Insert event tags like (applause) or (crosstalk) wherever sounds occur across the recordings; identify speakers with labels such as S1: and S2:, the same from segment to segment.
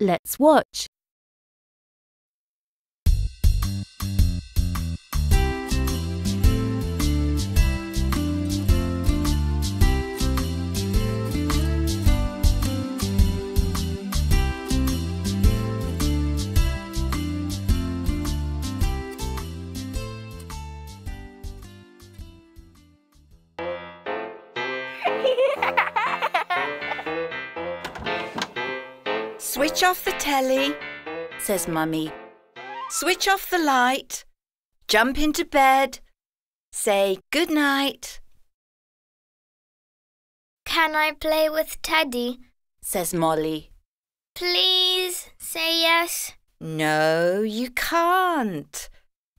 S1: Let's watch.
S2: Switch off the telly, says Mummy. Switch off the light. Jump into bed. Say good night,
S3: Can I play with Teddy?
S2: says Molly.
S3: Please say yes.
S2: No, you can't,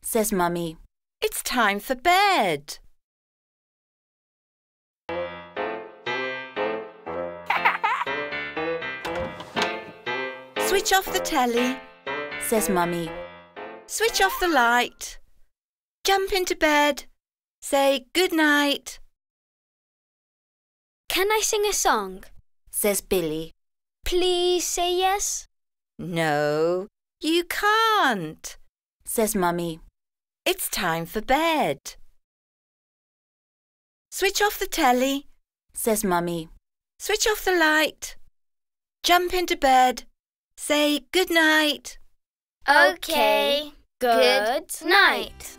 S2: says Mummy. It's time for bed. Switch off the telly, says Mummy. Switch off the light. Jump into bed. Say good night,
S3: Can I sing a song?
S2: says Billy.
S3: Please say yes.
S2: No, you can't, says Mummy. It's time for bed. Switch off the telly, says Mummy. Switch off the light. Jump into bed. Say good night.
S3: Okay. Good night.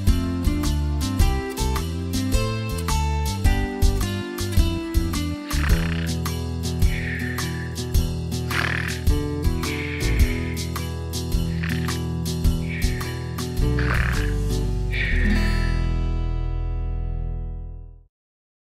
S3: (laughs)